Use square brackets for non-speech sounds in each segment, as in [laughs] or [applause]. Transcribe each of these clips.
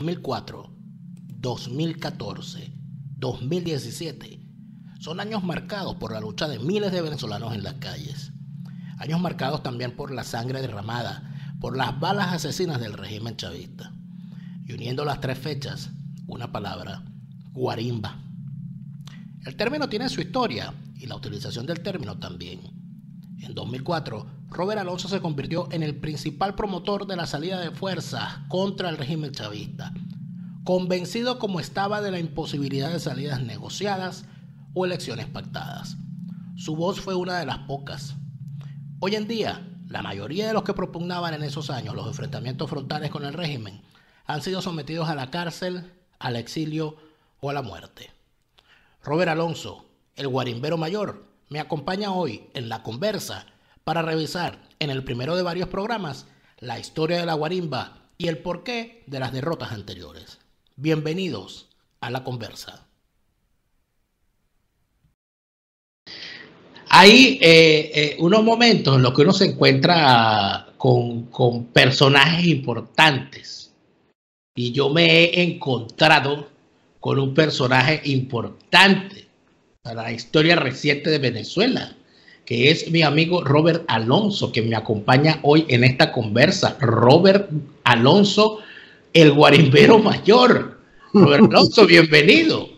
2004, 2014, 2017 son años marcados por la lucha de miles de venezolanos en las calles. Años marcados también por la sangre derramada, por las balas asesinas del régimen chavista. Y uniendo las tres fechas, una palabra, guarimba. El término tiene su historia y la utilización del término también. En 2004, Robert Alonso se convirtió en el principal promotor de la salida de fuerzas contra el régimen chavista, convencido como estaba de la imposibilidad de salidas negociadas o elecciones pactadas. Su voz fue una de las pocas. Hoy en día, la mayoría de los que propugnaban en esos años los enfrentamientos frontales con el régimen han sido sometidos a la cárcel, al exilio o a la muerte. Robert Alonso, el guarimbero mayor, me acompaña hoy en la conversa para revisar en el primero de varios programas la historia de la guarimba y el porqué de las derrotas anteriores. Bienvenidos a la conversa. Hay eh, eh, unos momentos en los que uno se encuentra con, con personajes importantes y yo me he encontrado con un personaje importante para la historia reciente de Venezuela, que es mi amigo Robert Alonso, que me acompaña hoy en esta conversa. Robert Alonso, el guarimbero mayor. Robert Alonso, bienvenido.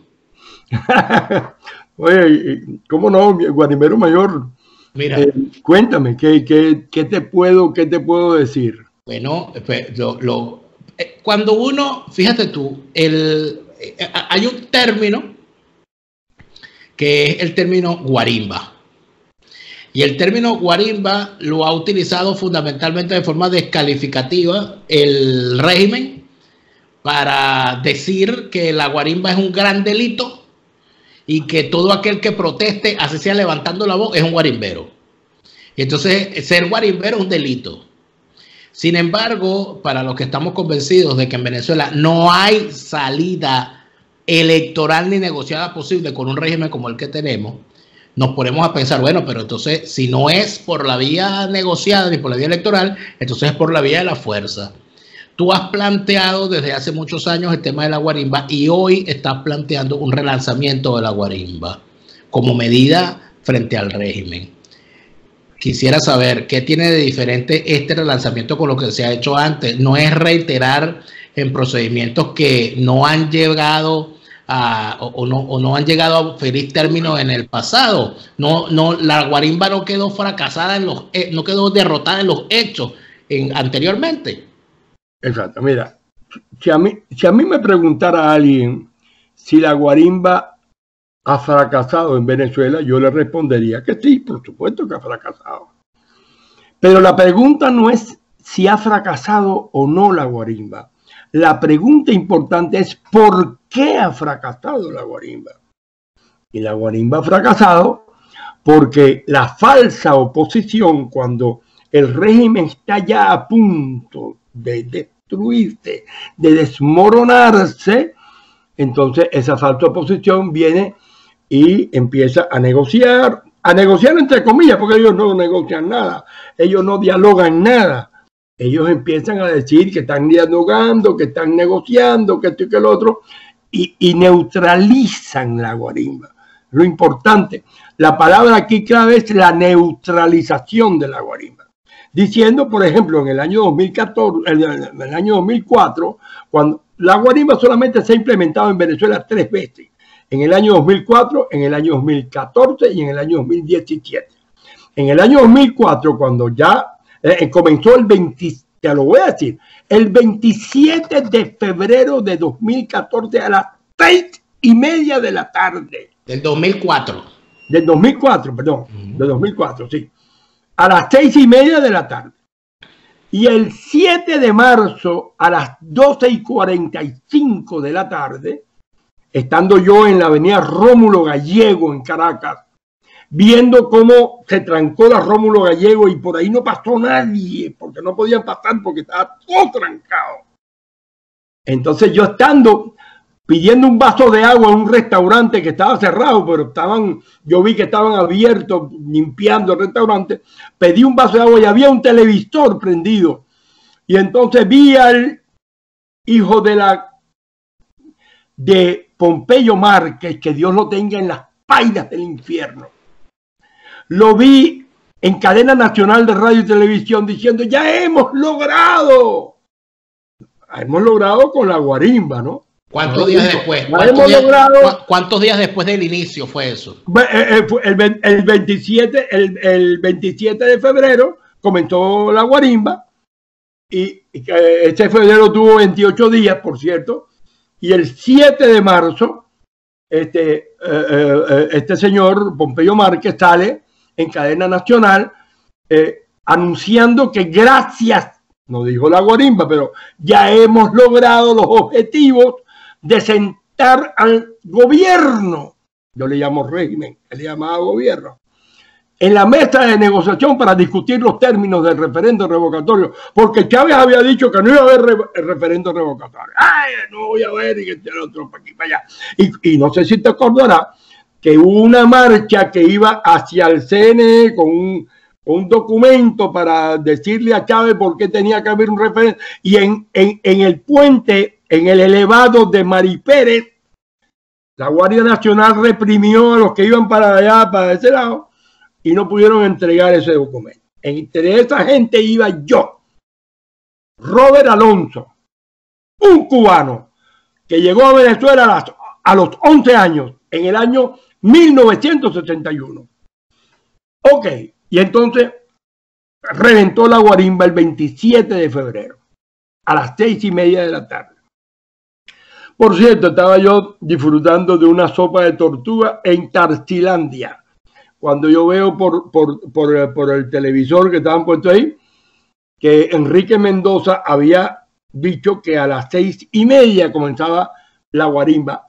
[laughs] Oye, ¿cómo no, guarimbero mayor? Mira, eh, cuéntame, ¿qué, ¿qué, te puedo, ¿qué te puedo decir? Bueno, lo, eh, cuando uno, fíjate tú, el, eh, hay un término que es el término guarimba. Y el término guarimba lo ha utilizado fundamentalmente de forma descalificativa el régimen para decir que la guarimba es un gran delito y que todo aquel que proteste, así sea levantando la voz, es un guarimbero. Entonces ser guarimbero es un delito. Sin embargo, para los que estamos convencidos de que en Venezuela no hay salida electoral ni negociada posible con un régimen como el que tenemos, nos ponemos a pensar, bueno, pero entonces si no es por la vía negociada ni por la vía electoral, entonces es por la vía de la fuerza. Tú has planteado desde hace muchos años el tema de la guarimba y hoy estás planteando un relanzamiento de la guarimba como medida frente al régimen. Quisiera saber qué tiene de diferente este relanzamiento con lo que se ha hecho antes. No es reiterar en procedimientos que no han llegado a, o, no, o no han llegado a feliz término en el pasado. No, no, la guarimba no quedó fracasada en los, eh, no quedó derrotada en los hechos en, anteriormente. Exacto, mira, si a, mí, si a mí me preguntara alguien si la guarimba ha fracasado en Venezuela, yo le respondería que sí, por supuesto que ha fracasado. Pero la pregunta no es si ha fracasado o no la guarimba. La pregunta importante es por qué ha fracasado la guarimba. Y la guarimba ha fracasado porque la falsa oposición, cuando el régimen está ya a punto de destruirse, de desmoronarse, entonces esa falsa oposición viene y empieza a negociar, a negociar entre comillas, porque ellos no negocian nada, ellos no dialogan nada. Ellos empiezan a decir que están dialogando, que están negociando, que esto y que el otro, y, neutralizan la guarimba. Lo importante, la palabra aquí clave es la neutralización de la guarimba. Diciendo, por ejemplo, en el año 2014, en el año 2004, cuando la guarimba solamente se ha implementado en Venezuela tres veces en el año 2004, en el año 2014 y en el año 2017. En el año 2004, cuando ya eh, comenzó el 20, ya lo voy a decir, el 27 de febrero de 2014 a las seis y media de la tarde. Del 2004. Del 2004, perdón, del 2004, sí. A las seis y media de la tarde. Y el 7 de marzo a las 12 y 45 de la tarde, estando yo en la avenida Rómulo Gallego en Caracas, viendo cómo se trancó la Rómulo Gallego y por ahí no pasó nadie, porque no podían pasar porque estaba todo trancado. Entonces yo estando pidiendo un vaso de agua en un restaurante que estaba cerrado, pero estaban, yo vi que estaban abiertos limpiando el restaurante, pedí un vaso de agua y había un televisor prendido. Y entonces vi al hijo de la de Pompeyo Márquez, que Dios lo tenga en las painas del infierno. Lo vi en cadena nacional de radio y televisión diciendo, ya hemos logrado. Hemos logrado con la guarimba, ¿no? ¿Cuántos días después? ¿Cuántos días, logrado, ¿Cuántos días después del inicio fue eso? Eh, eh, el, el 27, el, el 27 de febrero comenzó la guarimba y este febrero tuvo 28 días, por cierto, y el 7 de marzo este, eh, este señor Pompeyo Márquez sale en cadena nacional anunciando que gracias, no dijo la guarimba, pero ya hemos logrado los objetivos de sentar al gobierno, yo le llamo régimen, él le llamaba gobierno, en la mesa de negociación para discutir los términos del referendo revocatorio, porque Chávez había dicho que no iba a haber referendo revocatorio. Ay, no voy a ver y que el otro para aquí para allá. Y, no sé si te acordarás que hubo una marcha que iba hacia el CNE con un, documento para decirle a Chávez por qué tenía que haber un referendo. Y en, el puente en el elevado de Mari Pérez, la Guardia Nacional reprimió a los que iban para allá, para ese lado, y no pudieron entregar ese documento. Entre esa gente iba yo, Robert Alonso, un cubano que llegó a Venezuela a, los 11 años, en el año 1971. Ok, y entonces reventó la guarimba el 27 de febrero, a las seis y media de la tarde. Por cierto, estaba yo disfrutando de una sopa de tortuga en Tarsilandia. Cuando yo veo por, por, el televisor que estaban puesto ahí, que Enrique Mendoza había dicho que a las seis y media comenzaba la guarimba,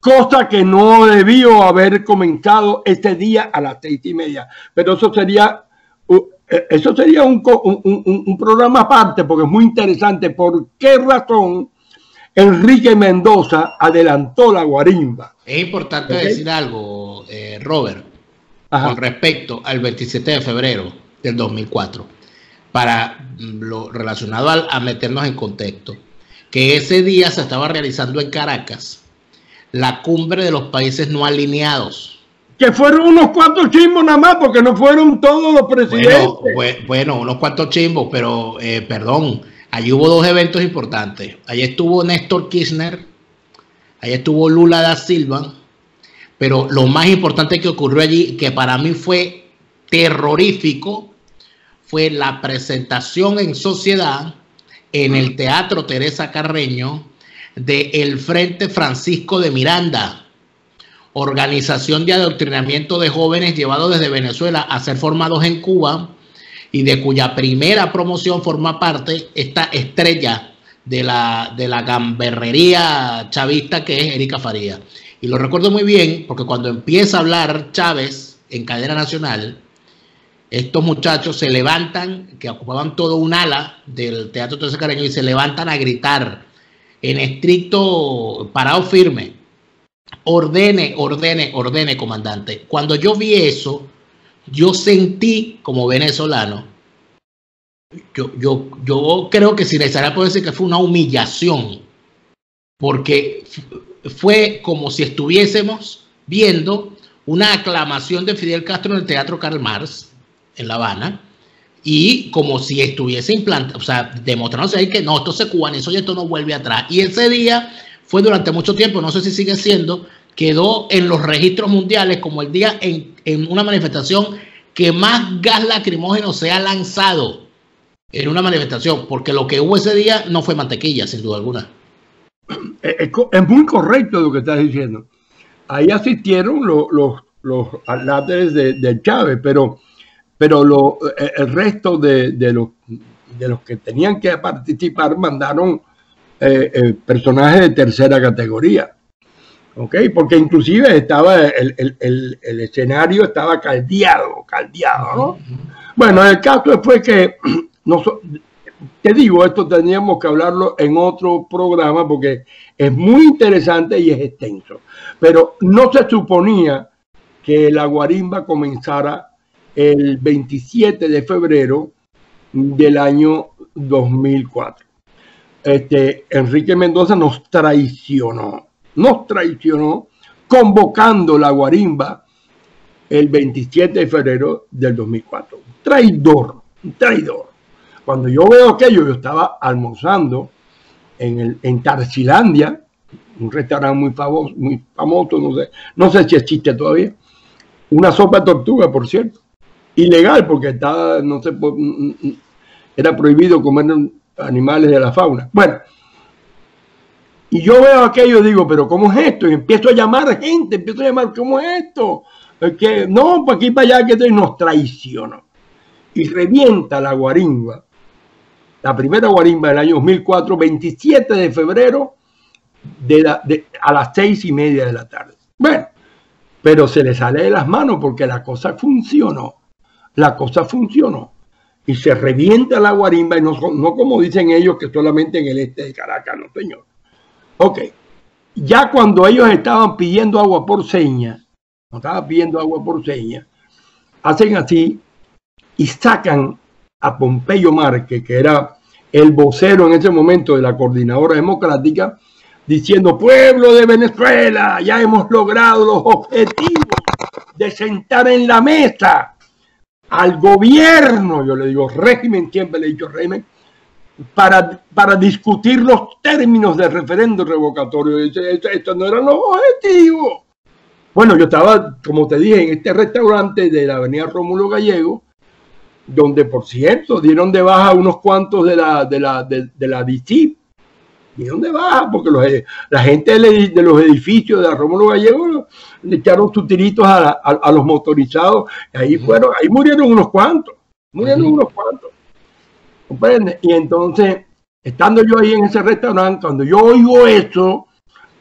cosa que no debió haber comenzado este día a las seis y media. Pero eso sería, e, eso sería un, un, un programa aparte, porque es muy interesante. ¿Por qué razón? Enrique Mendoza adelantó la guarimba. Es importante decir algo, eh, Robert, con respecto al 27 de febrero del 2004, para lo relacionado a meternos en contexto, que ese día se estaba realizando en Caracas la cumbre de los países no alineados. Que fueron unos cuantos chimbos nada más, porque no fueron todos los presidentes. Bueno, bueno unos cuantos chimbos, pero eh, perdón, Allí hubo dos eventos importantes. Allí estuvo Néstor Kirchner, allí estuvo Lula da Silva, pero lo más importante que ocurrió allí, que para mí fue terrorífico, fue la presentación en sociedad en el Teatro Teresa Carreño de el Frente Francisco de Miranda, organización de adoctrinamiento de jóvenes llevados desde Venezuela a ser formados en Cuba y de cuya primera promoción forma parte esta estrella de la, de la gamberrería chavista que es Erika Faría. Y lo recuerdo muy bien porque cuando empieza a hablar Chávez en cadena nacional, estos muchachos se levantan, que ocupaban todo un ala del Teatro Teresa Careño, y se levantan a gritar en estricto parado firme. Ordene, ordene, ordene, comandante. Cuando yo vi eso, yo sentí como venezolano, yo, yo, yo creo que si necesario puedo decir que fue una humillación, porque fue como si estuviésemos viendo una aclamación de Fidel Castro en el Teatro Karl Marx en La Habana y como si estuviese implantado, o sea, demostrándose ahí que no, esto se cubanizó y esto no vuelve atrás. Y ese día fue durante mucho tiempo, no sé si sigue siendo, quedó en los registros mundiales como el día en, una manifestación que más gas lacrimógeno se ha lanzado en una manifestación, porque lo que hubo ese día no fue mantequilla, sin duda alguna. Es, muy correcto lo que estás diciendo. Ahí asistieron los, los, los de, Chávez, pero, pero lo, el resto de, los, de los que tenían que participar mandaron eh, eh, personajes de tercera categoría. ¿ok? Porque inclusive estaba el, escenario estaba caldeado, caldeado, ¿no? Bueno, el caso fue que, [clears throat] no, te digo, esto teníamos que hablarlo en otro programa porque es muy interesante y es extenso, pero no se suponía que la guarimba comenzara el 27 de febrero del año 2004. Este, Enrique Mendoza nos traicionó nos traicionó convocando la guarimba el 27 de febrero del 2004. Traidor, traidor. Cuando yo veo aquello, yo estaba almorzando en, el, en Tarsilandia, un restaurante muy famoso, muy famoso, no sé, no sé si existe todavía. Una sopa de tortuga, por cierto. Ilegal, porque estaba, no sé, era prohibido comer animales de la fauna. Bueno, y yo veo aquello y digo, pero ¿cómo es esto? Y empiezo a llamar a gente, empiezo a llamar, ¿cómo es esto? Que no, para aquí para allá que nos traicionó. Y revienta la guarimba, la primera guarimba del año 2004, 27 de febrero, de a las seis y media de la tarde. Bueno, pero se le sale de las manos porque la cosa funcionó. La cosa funcionó. Y se revienta la guarimba y no, no como dicen ellos que solamente en el este de Caracas, no señor. Ok, ya cuando ellos estaban pidiendo agua por seña, no estaban pidiendo agua por seña, hacen así y sacan a Pompeyo Márquez, que era el vocero en ese momento de la coordinadora democrática, diciendo, pueblo de Venezuela, ya hemos logrado los objetivos de sentar en la mesa al gobierno, yo le digo régimen, siempre le he dicho régimen, para, para discutir los términos del referendo revocatorio. Estos no eran los objetivos. Bueno, yo estaba, como te dije, en este restaurante de la avenida Rómulo Gallego, donde, por cierto, dieron de baja unos cuantos de la, de la, de, la. Dieron de baja, porque los, la gente de los edificios de la Rómulo Gallego le echaron sus tiritos a, a, los motorizados. ahí fueron, ahí murieron unos cuantos. Murieron unos cuantos. Y entonces, estando yo ahí en ese restaurante, cuando yo oigo eso,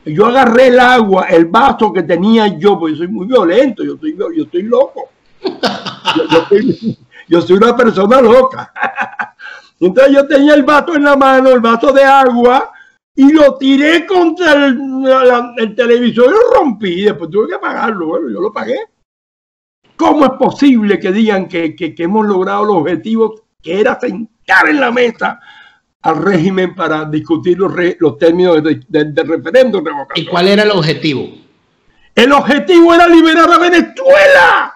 yo agarré el agua, el vaso que tenía yo, porque soy muy violento, yo estoy, yo estoy loco. [laughs] Yo, soy una persona loca. [laughs] Entonces yo tenía el vaso en la mano, el vaso de agua, y lo tiré contra el, televisor y lo rompí. Después tuve que pagarlo. Bueno, yo lo pagué. ¿Cómo es posible que digan que, que hemos logrado los objetivos que era sentar en la mesa al régimen para discutir los, los términos del de, referéndum ¿Y cuál era el objetivo? El objetivo era liberar a Venezuela.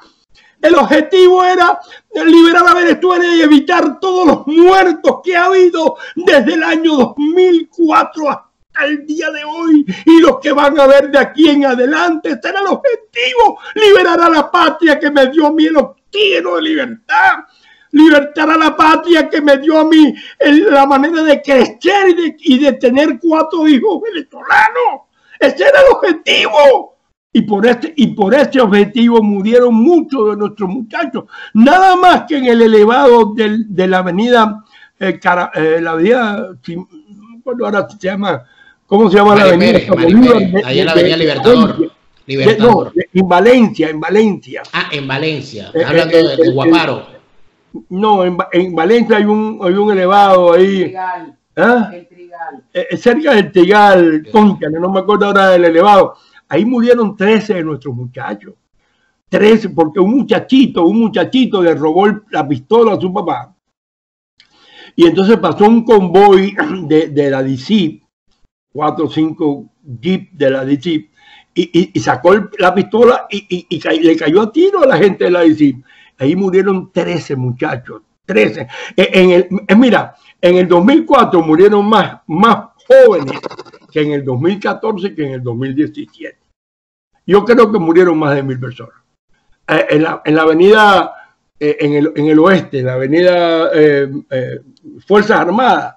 El objetivo era liberar a Venezuela y evitar todos los muertos que ha habido desde el año 2004 hasta el día de hoy y los que van a ver de aquí en adelante. Este era el objetivo, liberar a la patria que me dio miedo quiero de libertad libertar a la patria que me dio a mí la manera de crecer y de, y de tener cuatro hijos venezolanos. Ese era el objetivo. Y por, este, y por este objetivo murieron muchos de nuestros muchachos. Nada más que en el elevado del, de la avenida, eh, eh, la avenida, ahora se llama, ¿cómo se llama la avenida? Ahí en la avenida Libertador. Libertador. en Valencia, en Valencia. Ah, en Valencia. Eh, Hablando de Guaparo. No, en, en, Valencia hay un, hay un elevado ahí. Trigal, ¿Ah? El Trigal. Eh, eh, cerca del Trigal, Concha, no me acuerdo ahora del elevado. Ahí murieron 13 de nuestros muchachos. 13, porque un muchachito, un muchachito le robó la pistola a su papá. Y entonces pasó un convoy [clears throat] de, de la DC, cuatro o cinco jeep de la DC, y, sacó la pistola y, le cayó a tiro a la gente de la DC. Ahí murieron 13 muchachos, 13. E, en el, mira, en el 2004 murieron más, más jóvenes que en el 2014 que en el 2017. Yo creo que murieron más de mil personas. Eh, en, la, en, la, avenida, eh, en, el, en, el, oeste, en la avenida Fuerzas Armadas,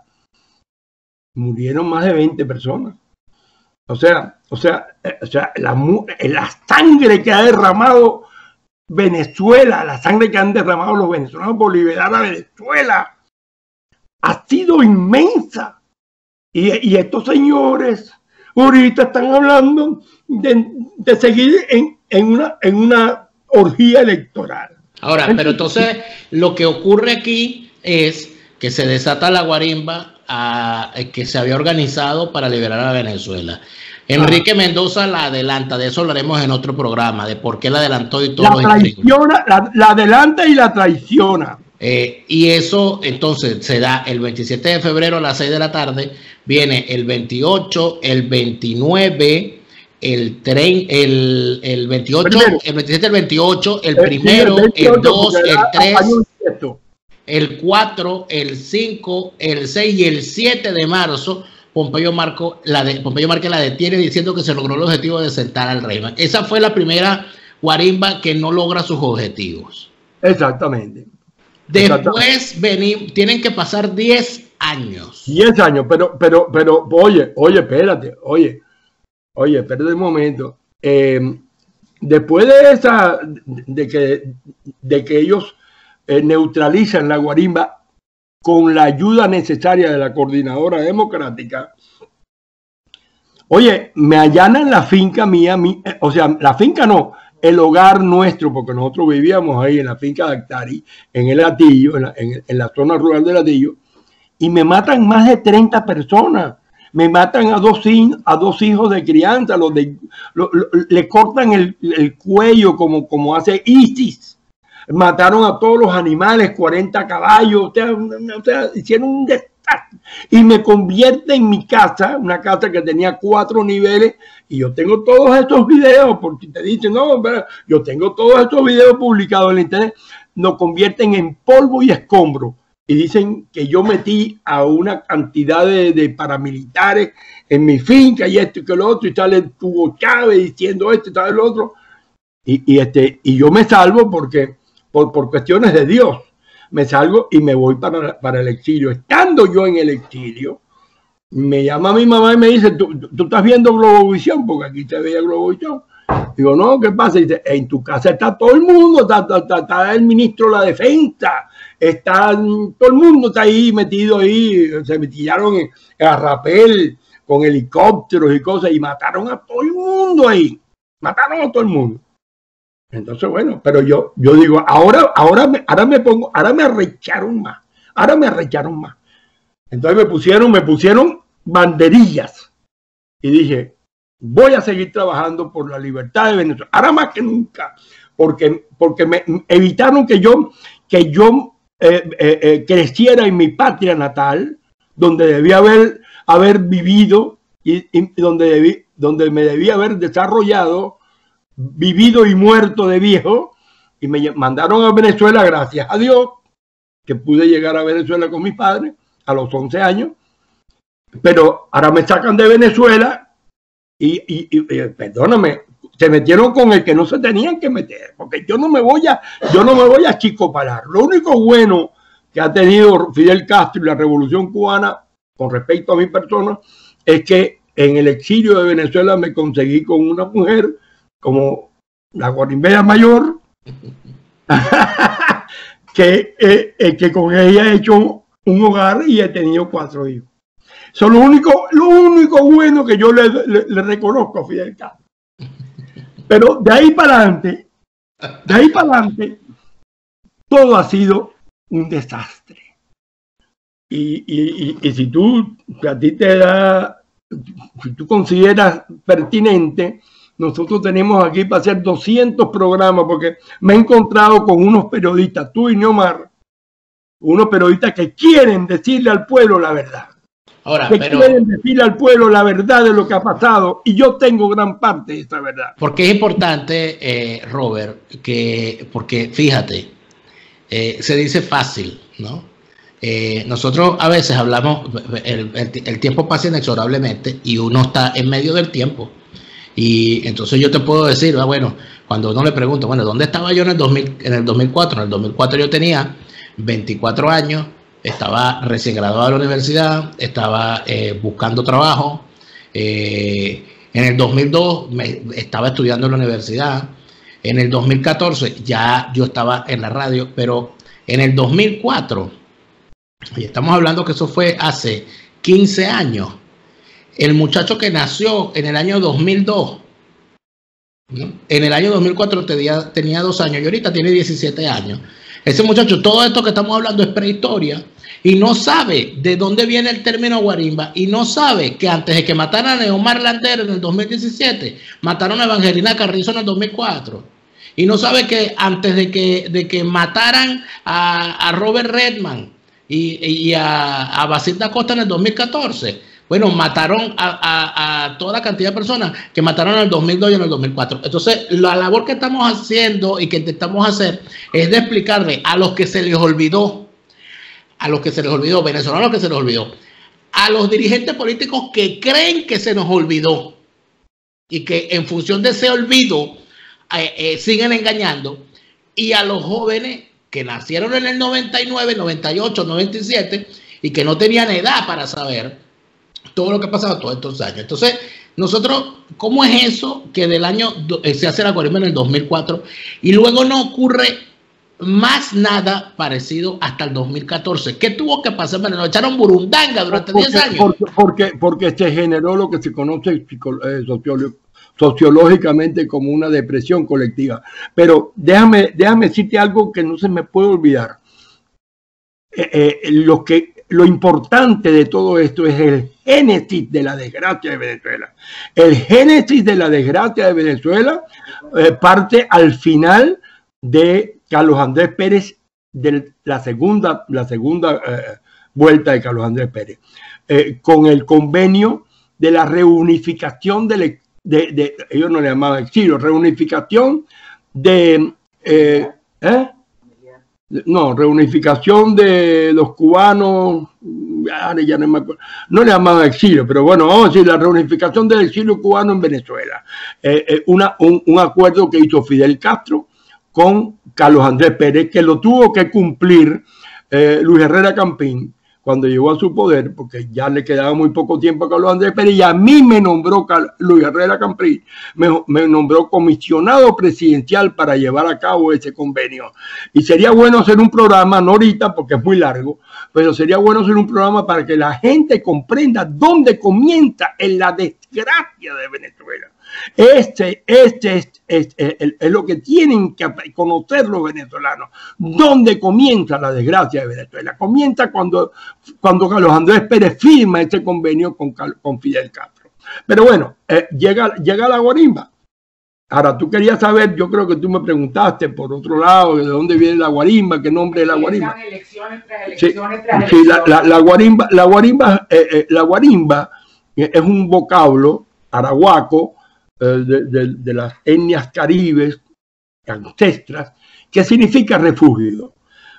murieron más de 20 personas. O sea, o sea, o sea la, la sangre que ha derramado Venezuela, la sangre que han derramado los venezolanos por liberar a Venezuela, ha sido inmensa. Y, estos señores ahorita están hablando de, seguir en, una, en una orgía electoral. Ahora, pero entonces lo que ocurre aquí es que se desata la guarimba a, que se había organizado para liberar a Venezuela. Enrique Mendoza la adelanta, de eso hablaremos en otro programa, de por qué la adelantó y todo. La traiciona, la, adelanta y la traiciona. Eh, y eso entonces se da el 27 de febrero a las 6 de la tarde, viene el 28, el 29, el tren, el, el 28, el 27, el 28, el primero, el 2, el 3, el 4, el 5, el 6 y el 7 de marzo. Pompeyo Marco la de, Pompeyo Marco la detiene diciendo que se logró el objetivo de sentar al rey. Esa fue la primera guarimba que no logra sus objetivos. Exactamente. Después venir, tienen que pasar 10 años. 10 años, pero, pero, pero, oye, oye, espérate, oye, oye, espérate un momento. Eh, después de esa, de que, de que ellos eh, neutralizan la guarimba con la ayuda necesaria de la coordinadora democrática, oye, me allanan la finca mía, eh, o sea, la finca no, el hogar nuestro, porque nosotros vivíamos ahí en la finca de Actari, en el Atillo, en la, zona rural del Atillo, y me matan más de 30 personas. Me matan a dos, a dos hijos de crianza, los de, le cortan el, cuello como, como hace ISIS. Mataron a todos los animales, 40 caballos, o sea, hicieron un y me convierte en mi casa, una casa que tenía cuatro niveles, y yo tengo todos estos videos, porque te dicen, no, yo tengo todos estos videos publicados en internet, nos convierten en polvo y escombro. Y dicen que yo metí a una cantidad de, paramilitares en mi finca y esto y que lo otro, y sale Hugo Chávez diciendo esto y tal lo otro. Y, este, y yo me salvo porque, por, por cuestiones de Dios me salgo y me voy para, para el exilio. Estando yo en el exilio, me llama mi mamá y me dice, ¿tú, estás viendo Globovisión? Porque aquí te veía Globovisión. Digo, no, ¿qué pasa? dice, en tu casa está todo el mundo, está, el ministro de la defensa, está todo el mundo está ahí metido ahí, se metieron en, a rapel con helicópteros y cosas y mataron a todo el mundo ahí, mataron a todo el mundo. Entonces, bueno, pero yo, yo digo, ahora, ahora, me, ahora me pongo, ahora me arrecharon más, ahora me arrecharon más. Entonces me pusieron, me pusieron banderillas y dije, voy a seguir trabajando por la libertad de Venezuela, ahora más que nunca, porque, porque me evitaron que yo, que yo eh, eh, eh, creciera en mi patria natal, donde debía haber, haber vivido y, donde, donde me debía haber desarrollado vivido y muerto de viejo y me mandaron a Venezuela, gracias a Dios, que pude llegar a Venezuela con mis padres a los 11 años, pero ahora me sacan de Venezuela y, y, perdóname, se metieron con el que no se tenían que meter, porque yo no me voy a, yo no me voy a chico parar. Lo único bueno que ha tenido Fidel Castro y la revolución cubana con respecto a mi persona es que en el exilio de Venezuela me conseguí con una mujer como la guarimbea mayor, [laughs] que, eh, eh, que con ella he hecho un hogar y he tenido cuatro hijos. Eso es lo único, lo único bueno que yo le, le, reconozco a Fidel Castro. Pero de ahí para adelante, de ahí para adelante, todo ha sido un desastre. Y, y, y, si tú, a ti te da, si tú consideras pertinente, nosotros tenemos aquí para hacer 200 programas porque me he encontrado con unos periodistas, tú y Neomar, unos periodistas que quieren decirle al pueblo la verdad. Ahora, que quieren decirle al pueblo la verdad de lo que ha pasado y yo tengo gran parte de esa verdad. Porque es importante, eh, Robert, que, porque fíjate, eh, se dice fácil, ¿no? Eh, nosotros a veces hablamos, el tiempo pasa inexorablemente y uno está en medio del tiempo. Y entonces yo te puedo decir, ah, bueno, cuando uno le pregunta, bueno, ¿dónde estaba yo en el, 2000, en el 2004? En el 2004 yo tenía 24 años, estaba recién graduado de la universidad, estaba eh, buscando trabajo. Eh, en el 2002 me, estaba estudiando en la universidad. En el 2014 ya yo estaba en la radio, pero en el 2004, y estamos hablando que eso fue hace 15 años, el muchacho que nació en el año 2002, en el año 2004 tenía, tenía dos años y ahorita tiene 17 años. Ese muchacho, todo esto que estamos hablando es prehistoria y no sabe de dónde viene el término guarimba y no sabe que antes de que mataran a Neomar Lander en el 2017, mataron a Evangelina Carrizo en el 2004. Y no sabe que antes de que, de que mataran a, Robert Redman y, a, a Basilda Costa en el 2014, Bueno, mataron a, toda cantidad de personas que mataron en el 2002 y en el 2004. Entonces, la labor que estamos haciendo y que intentamos hacer es de explicarle a los que se les olvidó, a los que se les olvidó, venezolanos que se les olvidó, a los dirigentes políticos que creen que se nos olvidó y que en función de ese olvido eh, eh, siguen engañando, y a los jóvenes que nacieron en el 99, 98, 97 y que no tenían edad para saber todo lo que ha pasado todos estos años. Entonces, nosotros, ¿cómo es eso que del año eh, se hace la cuaresma en el 2004 y luego no ocurre más nada parecido hasta el 2014? ¿Qué tuvo que pasar? Bueno, nos echaron burundanga durante 10 años. Porque, porque, se generó lo que se conoce eh, sociológicamente como una depresión colectiva. Pero déjame, déjame decirte algo que no se me puede olvidar. Eh, lo que lo importante de todo esto es el génesis de la desgracia de Venezuela. El génesis de la desgracia de Venezuela eh, parte al final de Carlos Andrés Pérez, de la segunda, la segunda eh, vuelta de Carlos Andrés Pérez, eh, con el convenio de la reunificación de, de, ellos no le llamaban exilio, reunificación de... ¿eh? No, reunificación de los cubanos, ya no, me acuerdo, no le llamaban exilio, pero bueno, vamos a decir la reunificación del exilio cubano en Venezuela. Eh, eh, un, acuerdo que hizo Fidel Castro con Carlos Andrés Pérez, que lo tuvo que cumplir eh, Luis Herrera Campín cuando llegó a su poder, porque ya le quedaba muy poco tiempo a Carlos Andrés Pérez, y a mí me nombró Luis Herrera Camprí, me, nombró comisionado presidencial para llevar a cabo ese convenio. Y sería bueno hacer un programa, no ahorita porque es muy largo, pero sería bueno hacer un programa para que la gente comprenda dónde comienza en la desgracia de Venezuela. Este, este es, lo que tienen que conocer los venezolanos. ¿Dónde comienza la desgracia de Venezuela? Comienza cuando, cuando Carlos Andrés Pérez firma este convenio con, con Fidel Castro. Pero bueno, eh, llega, llega la guarimba. Ahora, tú querías saber, yo creo que tú me preguntaste por otro lado, de dónde viene la guarimba, qué nombre es la guarimba. sí, la, guarimba, la guarimba, eh, eh, la guarimba es un vocablo arahuaco eh, de, las etnias caribes ancestras, que significa refugio.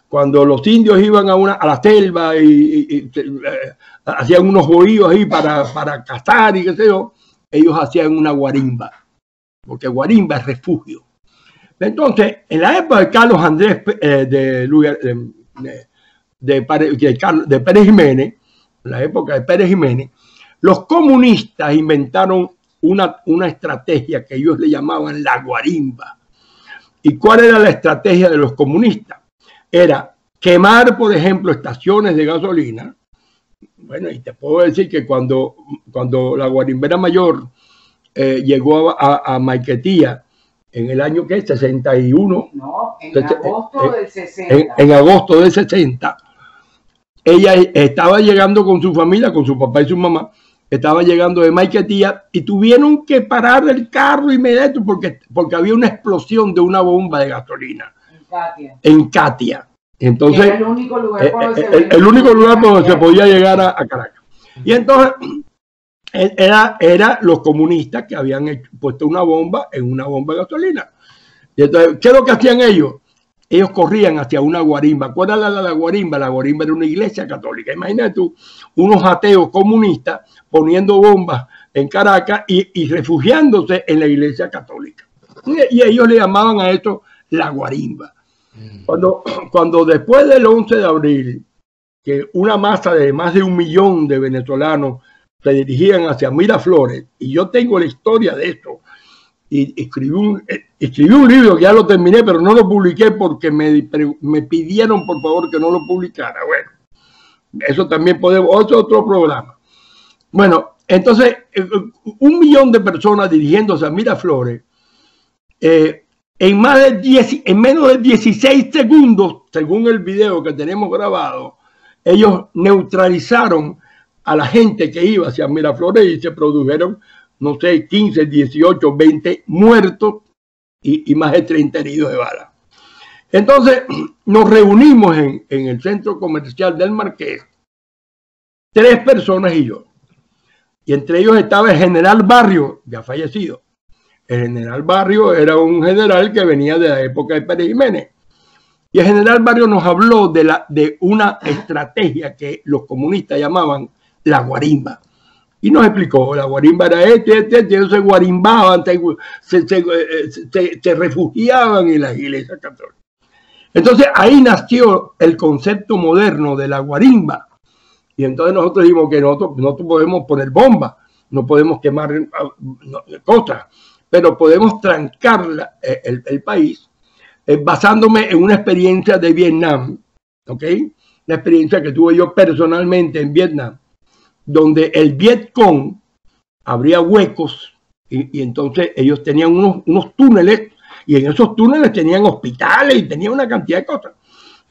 Cuando los indios iban a, una, a la selva y, eh, hacían unos bohíos ahí para, para cazar y qué sé yo, ellos hacían una guarimba, porque guarimba es refugio. Entonces, en la época de Carlos Andrés eh, de, de, de, de Pérez Jiménez, en la época de Pérez Jiménez, los comunistas inventaron una, estrategia que ellos le llamaban la guarimba. ¿Y cuál era la estrategia de los comunistas? Era quemar, por ejemplo, estaciones de gasolina. Bueno, y te puedo decir que cuando, cuando la guarimbera mayor eh, llegó a, a, Maiquetía en el año que 61. No, en agosto del 60. En, en, agosto del 60. Ella estaba llegando con su familia, con su papá y su mamá, estaba llegando de Maiquetía y tuvieron que parar el carro inmediato porque, porque había una explosión de una bomba de gasolina. En Katia. Entonces, el único lugar, eh, eh, el, único lugar donde se podía llegar a, Caracas. Y entonces, era, era los comunistas que habían puesto una bomba en una bomba de gasolina. Y entonces, ¿qué es lo que hacían ellos? Ellos corrían hacia una guarimba. ¿Cuál era la, guarimba? La guarimba era una iglesia católica. Imagínate tú, unos ateos comunistas poniendo bombas en Caracas y, refugiándose en la iglesia católica. Y, ellos le llamaban a esto la guarimba. Mm. Cuando, [clears throat] cuando después del 11 de abril, que una masa de más de un millón de venezolanos se dirigían hacia Miraflores, y yo tengo la historia de esto, y escribí un, eh, escribí un libro ya lo terminé, pero no lo publiqué porque me, me pidieron por favor que no lo publicara. Bueno, eso también podemos, otro, otro programa. Bueno, entonces, eh, un millón de personas dirigiéndose a Miraflores, eh, en, más de 10, en menos de 16 segundos, según el video que tenemos grabado, ellos neutralizaron a la gente que iba hacia Miraflores y se produjeron no sé, 15, 18, 20 muertos y, más de 30 heridos de bala. Entonces [clears throat] nos reunimos en, el centro comercial del Marqués, tres personas y yo. Y entre ellos estaba el general Barrio, ya fallecido. El general Barrio era un general que venía de la época de Pérez Jiménez. Y el general Barrio nos habló de, la, de una estrategia que los comunistas llamaban la guarimba. Y nos explicó, la guarimba era este, este, este ellos se guarimbaban, se, se, se, se refugiaban en las iglesias católicas. Entonces ahí nació el concepto moderno de la guarimba. Y entonces nosotros dijimos que nosotros no podemos poner bombas, no podemos quemar cosas, pero podemos trancar la, el, país eh, basándome en una experiencia de Vietnam, ¿ok? Una experiencia que tuve yo personalmente en Vietnam, donde el Vietcong abría huecos y, entonces ellos tenían unos, unos túneles y en esos túneles tenían hospitales y tenían una cantidad de cosas.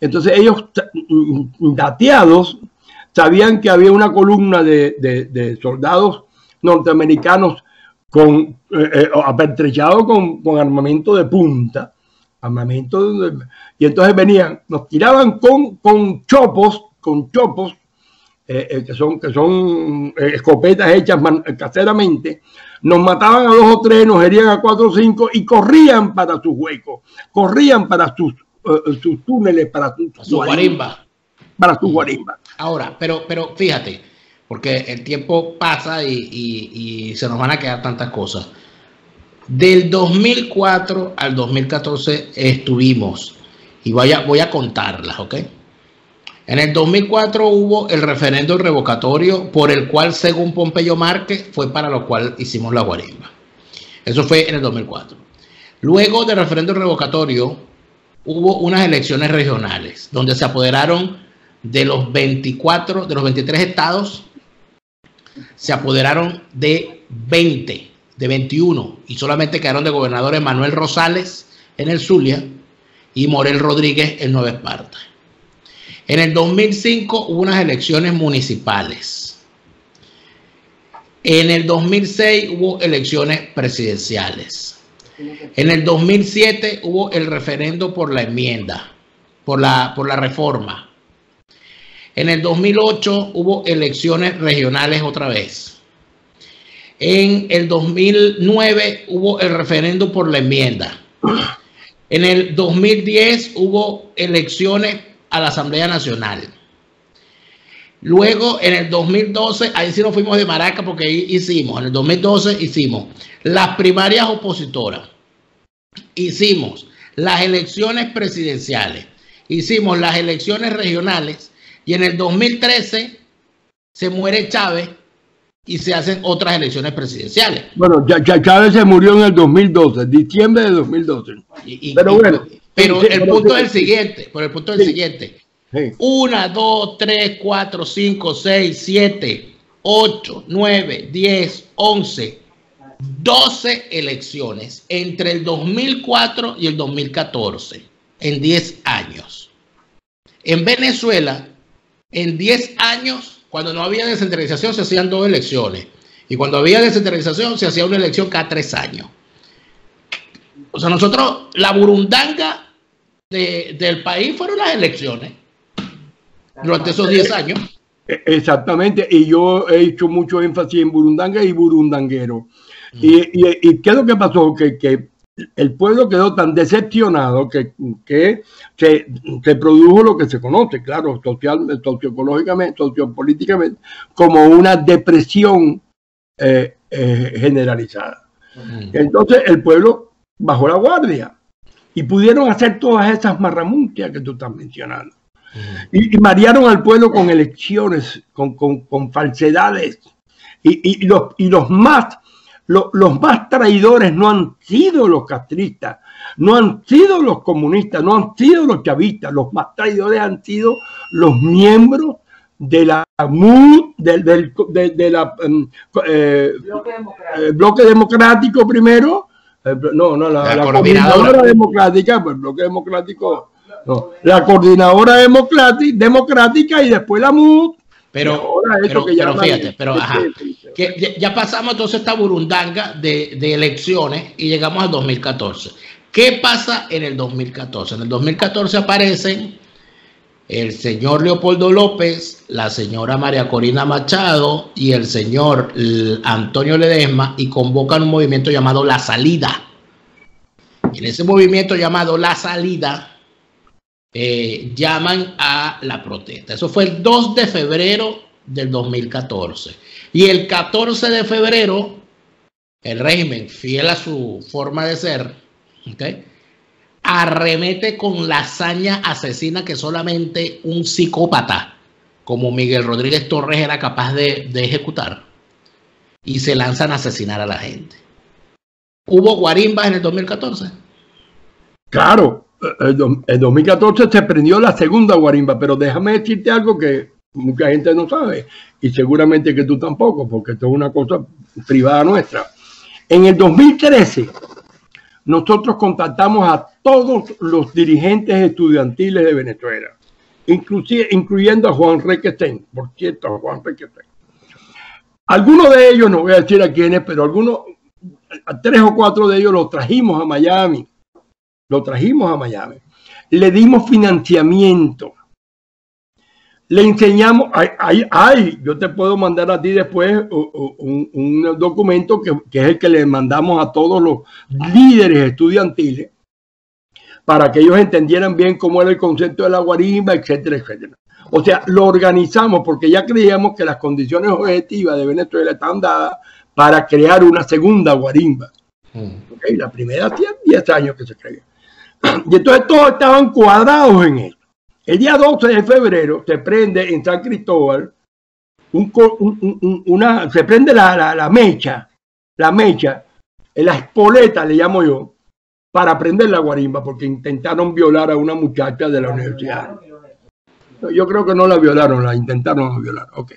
Entonces ellos dateados sabían que había una columna de, de, de soldados norteamericanos con eh, eh, apertrechados con, con, armamento de punta, armamento de, y entonces venían, nos tiraban con, con chopos, con chopos, eh, eh que son, que son escopetas hechas caseramente, nos mataban a dos o tres, nos herían a cuatro o cinco y corrían para sus huecos, corrían para sus, uh, sus túneles, para sus su guarimba. Para sus guarimba. Ahora, pero, pero fíjate, porque el tiempo pasa y, y, y, se nos van a quedar tantas cosas. Del 2004 al 2014 estuvimos, y voy a, voy a contarlas, ¿ok? En el 2004 hubo el referendo revocatorio por el cual, según Pompeyo Márquez, fue para lo cual hicimos la guarimba. Eso fue en el 2004. Luego del referendo revocatorio hubo unas elecciones regionales donde se apoderaron de los 24, de los 23 estados, se apoderaron de 20, de 21 y solamente quedaron de gobernadores Manuel Rosales en el Zulia y Morel Rodríguez en Nueva Esparta. En el 2005 hubo unas elecciones municipales. En el 2006 hubo elecciones presidenciales. En el 2007 hubo el referendo por la enmienda, por la, por la reforma. En el 2008 hubo elecciones regionales otra vez. En el 2009 hubo el referendo por la enmienda. En el 2010 hubo elecciones a la Asamblea Nacional. Luego, en el 2012, ahí sí nos fuimos de Maraca porque ahí hicimos, en el 2012 hicimos las primarias opositoras, hicimos las elecciones presidenciales, hicimos las elecciones regionales y en el 2013 se muere Chávez y se hacen otras elecciones presidenciales. Bueno, Chávez se murió en el 2012, diciembre de 2012. Y, y, pero bueno. Pero sí, el pero punto es el siguiente, por el punto es el siguiente. Una, dos, tres, cuatro, cinco, seis, siete, ocho, nueve, diez, once, doce elecciones entre el 2004 y el 2014, en 10 años. En Venezuela, en 10 años, cuando no había descentralización, se hacían dos elecciones. Y cuando había descentralización, se hacía una elección cada tres años. O sea, nosotros, la burundanga de, del país fueron las elecciones durante esos 10 años. Exactamente, y yo he hecho mucho énfasis en burundanga y burundanguero. Mm. Y, y, y, ¿qué es lo que pasó? Que, que el pueblo quedó tan decepcionado que, que se, se, produjo lo que se conoce, claro, social, socioecológicamente, sociopolíticamente, como una depresión eh, eh, generalizada. Mm. Entonces el pueblo bajó la guardia y pudieron hacer todas esas marramuncias que tú estás mencionando. Uh -huh. y, y, marearon al pueblo con elecciones, con, con, con falsedades. Y, y, los, y los más lo, los más traidores no han sido los castristas, no han sido los comunistas, no han sido los chavistas, los más traidores han sido los miembros de la MUD, del, del, de, de, la um, eh, bloque, democrático. Eh, bloque, democrático. primero, eh, no, no, la, la, la coordinadora democrática, pues el bloque democrático, no, la coordinadora democrática, democrática y después la MUD. Pero, pero, pero fíjate, pero ajá, que ya pasamos entonces esta burundanga de, de, elecciones y llegamos al 2014. ¿Qué pasa en el 2014? En el 2014 aparecen el señor Leopoldo López, la señora María Corina Machado y el señor Antonio Ledesma y convocan un movimiento llamado La Salida. En ese movimiento llamado La Salida eh, llaman a la protesta. Eso fue el 2 de febrero del 2014. Y el 14 de febrero, el régimen, fiel a su forma de ser, ¿okay? Arremete con la hazaña asesina que solamente un psicópata como Miguel Rodríguez Torres era capaz de, ejecutar y se lanzan a asesinar a la gente. ¿Hubo guarimbas en el 2014? Claro, en 2014 se prendió la segunda guarimba, pero déjame decirte algo que mucha gente no sabe y seguramente que tú tampoco, porque esto es una cosa privada nuestra. En el 2013 nosotros contactamos a todos los dirigentes estudiantiles de Venezuela, incluyendo a Juan Requesén, por cierto, a Juan Requesén. Algunos de ellos, no voy a decir a quiénes, pero algunos, tres o cuatro de ellos los trajimos a Miami, lo trajimos a Miami, le dimos financiamiento le enseñamos, hay, hay, yo te puedo mandar a ti después un, documento que, es el que le mandamos a todos los líderes estudiantiles para que ellos entendieran bien cómo era el concepto de la guarimba, etcétera, etcétera. O sea, lo organizamos porque ya creíamos que las condiciones objetivas de Venezuela estaban dadas para crear una segunda guarimba. Mm. la primera tiene 10 años que se creía. [clears throat] Y entonces todos estaban cuadrados en eso. El día 12 de febrero se prende en San Cristóbal una, se prende la, mecha, la mecha, la espoleta le llamo yo, para prender la guarimba, porque intentaron violar a una muchacha de la universidad. Yo creo que no la violaron, la intentaron violar. Ok.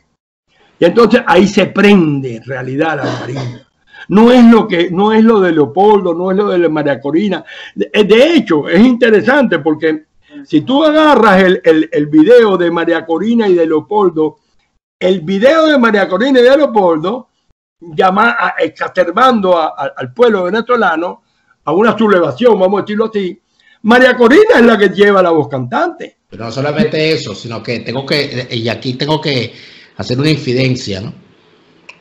Y entonces ahí se prende en realidad la guarimba. No es lo que, no es lo de Leopoldo, no es lo de María Corina. de hecho, es interesante porque si tú agarras el, el, video de María Corina y de Leopoldo, el video de María Corina y de Leopoldo llama exacerbando al pueblo venezolano a una sublevación, vamos a decirlo así. María Corina es la que lleva la voz cantante. Pero no solamente eso, sino que tengo que, y aquí tengo que hacer una infidencia, ¿no?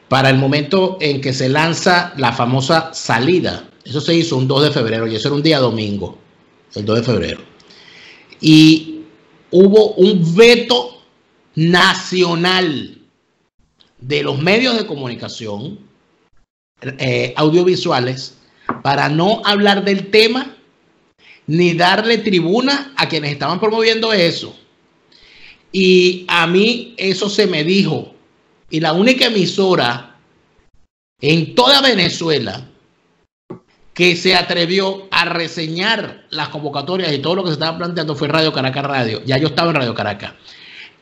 Para el momento en que se lanza la famosa salida, eso se hizo un 2 de febrero y eso era un día domingo, el 2 de febrero y hubo un veto nacional de los medios de comunicación eh, audiovisuales para no hablar del tema ni darle tribuna a quienes estaban promoviendo eso. Y a mí eso se me dijo. Y la única emisora en toda Venezuela que se atrevió a reseñar las convocatorias y todo lo que se estaba planteando fue Radio Caracas Radio. Ya yo estaba en Radio Caracas.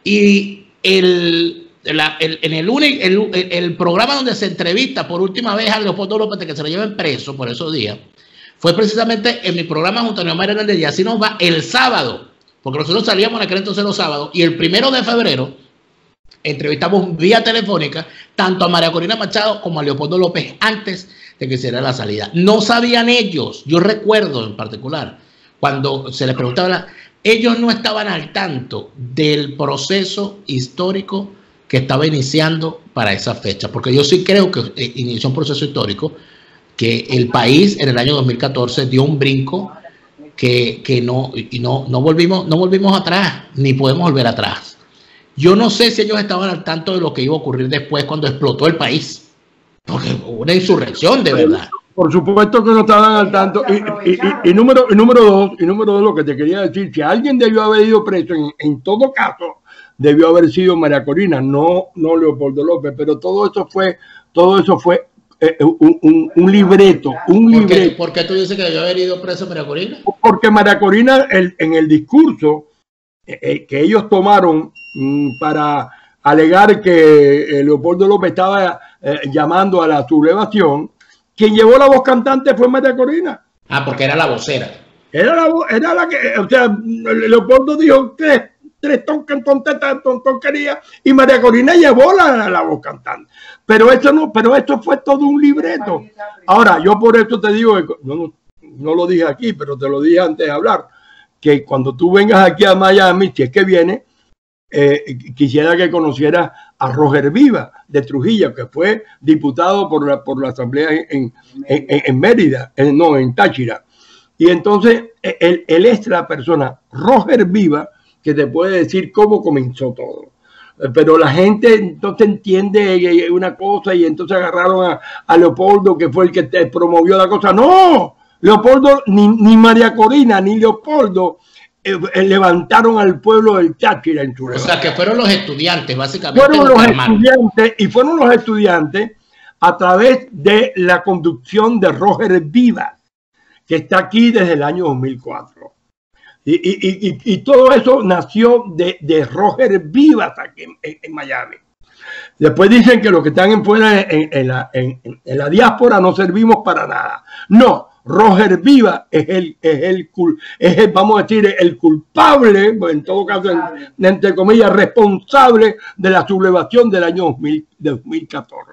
Y el, en el, el, programa donde se entrevista por última vez a Leopoldo López de que se lo lleven preso por esos días, fue precisamente en mi programa junto a Neomar Hernández y así nos va el sábado, porque nosotros salíamos en aquel entonces los sábados y el primero de febrero entrevistamos vía telefónica tanto a María Corina Machado como a Leopoldo López antes que será la salida. No sabían ellos, yo recuerdo en particular, cuando se les preguntaba, ellos no estaban al tanto del proceso histórico que estaba iniciando para esa fecha, porque yo sí creo que eh, inició un proceso histórico, que el país en el año 2014 dio un brinco que, que no, y no, no, volvimos, no volvimos atrás, ni podemos volver atrás. Yo no sé si ellos estaban al tanto de lo que iba a ocurrir después cuando explotó el país. Porque una insurrección de verdad. Por supuesto que no estaban al tanto. Y, número, número dos, y número dos, lo que te quería decir, si alguien debió haber ido preso, en, todo caso, debió haber sido María Corina, no, no Leopoldo López, pero todo eso fue, todo eso fue eh, eh, un, libreto, un ¿Por libreto. Qué, ¿Por qué tú dices que debió haber ido preso María Corina? Porque María Corina, en el discurso eh, que ellos tomaron mm, para alegar que Leopoldo López estaba eh, llamando a la sublevación, quien llevó la voz cantante fue María Corina. Ah, porque era la vocera. Era la, era la que, o sea, Leopoldo dijo tres, tres y María Corina llevó la, la, voz cantante. Pero esto no, pero esto fue todo un libreto. Ahora, yo por esto te digo, no, no lo dije aquí, pero te lo dije antes de hablar, que cuando tú vengas aquí a Miami, si es que viene, eh, quisiera que conociera a Roger Viva de Trujillo, que fue diputado por la, por la Asamblea en, en, Mérida, no, en Táchira. Y entonces él, él, es la persona, Roger Viva, que te puede decir cómo comenzó todo. Eh, pero la gente entonces entiende una cosa y entonces agarraron a, a Leopoldo, que fue el que te promovió la cosa. No, Leopoldo, ni, ni María Corina, ni Leopoldo eh, eh, levantaron al pueblo del Táchira en su O sea, que fueron los estudiantes, básicamente. Fueron los estudiantes y fueron los estudiantes a través de la conducción de Roger Vivas, que está aquí desde el año 2004. Y, y, y, todo eso nació de, de Roger Vivas aquí en, Miami. Después dicen que los que están en, fuera en, la, en, la, diáspora no servimos para nada. No, Roger Viva es el, es el, es vamos a decir, el culpable, en todo caso, entre comillas, responsable de la sublevación del año 2000, 2014.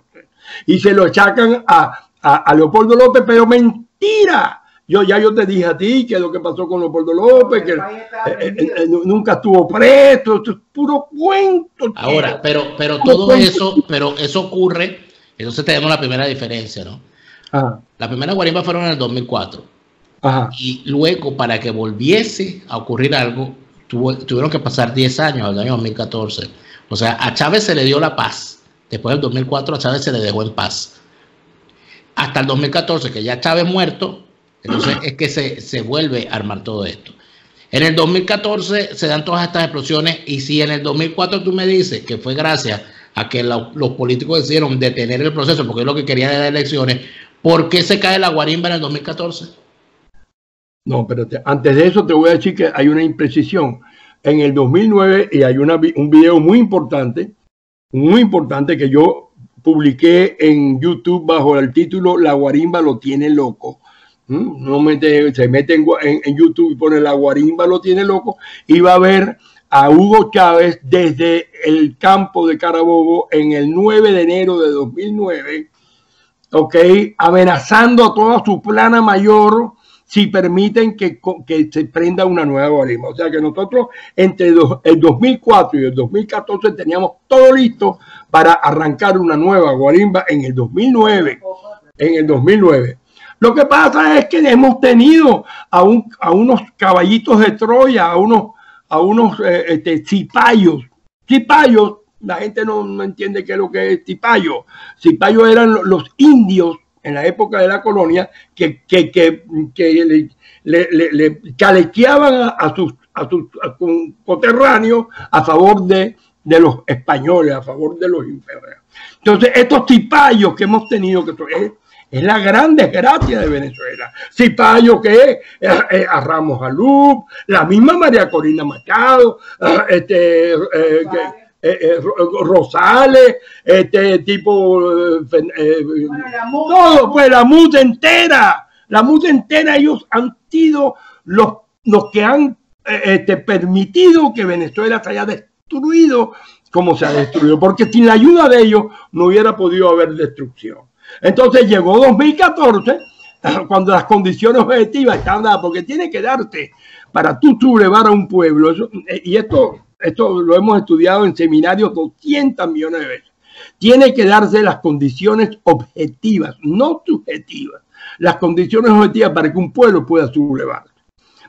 Y se lo achacan a, a, Leopoldo López, pero mentira. Yo ya yo te dije a ti que lo que pasó con Leopoldo López, que eh, eh, eh, nunca estuvo preso, esto es puro cuento. Ahora, pero, pero todo eso, pero eso ocurre, entonces tenemos la primera diferencia, ¿no? La primera guarimba fueron en el 2004. Y luego, para que volviese a ocurrir algo, tuvieron que pasar 10 años, al año 2014. O sea, a Chávez se le dio la paz. Después del 2004, a Chávez se le dejó en paz. Hasta el 2014, que ya Chávez muerto, entonces es que se, se vuelve a armar todo esto. En el 2014 se dan todas estas explosiones y si en el 2004 tú me dices que fue gracias a que los políticos decidieron detener el proceso porque es lo que querían de las elecciones, ¿Por qué se cae la guarimba en el 2014? No, pero antes de eso te voy a decir que hay una imprecisión. En el 2009, y hay una, un video muy importante, muy importante que yo publiqué en YouTube bajo el título La guarimba lo tiene loco. ¿Mm? No mete, se mete en, en, YouTube y pone La guarimba lo tiene loco y va a ver a Hugo Chávez desde el campo de Carabobo en el 9 de enero de 2009 ¿ok? Amenazando a toda su plana mayor si permiten que, que se prenda una nueva guarimba. O sea que nosotros entre el 2004 y el 2014 teníamos todo listo para arrancar una nueva guarimba en el 2009. En el 2009. Lo que pasa es que hemos tenido a, un, a unos caballitos de Troya, a unos, a unos eh, este, cipayos, cipayos la gente no, entiende qué es lo que es Cipayo. Cipayo eran los indios en la época de la colonia que, que, que, que le, le, calequeaban a, sus, a sus coterráneos a favor de, de, los españoles, a favor de los imperios. Entonces, estos cipayos que hemos tenido, que es, es la gran desgracia de Venezuela. Cipayo que es, a Ramos Alup, la misma María Corina Machado, este, eh, eh, eh, Rosales, este tipo, eh, todo, pues la muda entera, la muda entera, ellos han sido los, los que han este, permitido que Venezuela se haya destruido como se ha destruido, porque sin la ayuda de ellos no hubiera podido haber destrucción. Entonces llegó 2014, [laughs] cuando las condiciones objetivas estaban dadas, porque tiene que darte para tú sublevar a un pueblo, y esto esto lo hemos estudiado en seminarios 200 millones de veces. Tiene que darse las condiciones objetivas, no subjetivas, las condiciones objetivas para que un pueblo pueda sublevar.